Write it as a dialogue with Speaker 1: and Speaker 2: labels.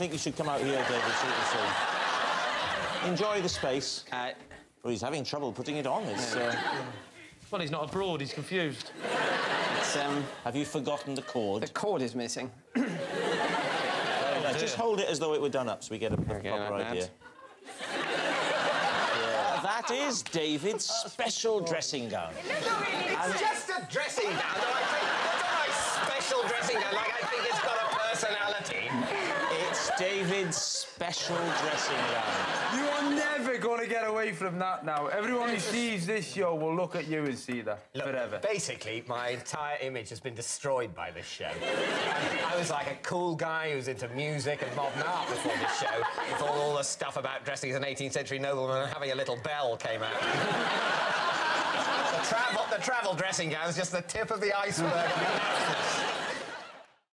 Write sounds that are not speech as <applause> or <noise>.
Speaker 1: think you should come out here, David, so you can see. Enjoy the space.
Speaker 2: Uh,
Speaker 1: Well, he's having trouble putting it on. It's, uh,
Speaker 3: Well, he's not abroad, he's confused.
Speaker 2: it's, um,
Speaker 1: have you forgotten the cord?
Speaker 2: the cord is missing. <coughs>
Speaker 1: Uh, just hold it as though it were done up so we get a proper
Speaker 2: like
Speaker 1: idea. Yeah, that is David's special dressing gown.
Speaker 4: It's just a dressing gown. though I think it's a nice special dressing gown. Like I think it's got a personality.
Speaker 1: David's special dressing gown.
Speaker 5: You are never going to get away from that now. Everyone who sees this show will look at you and see that
Speaker 4: Look,
Speaker 5: forever.
Speaker 4: Basically, my entire image has been destroyed by this show. I was like a cool guy who was into music and modern art before this show, before all the stuff about dressing as an 18th century nobleman and having a little bell came out. the, travel, the travel dressing gown is just the tip of the iceberg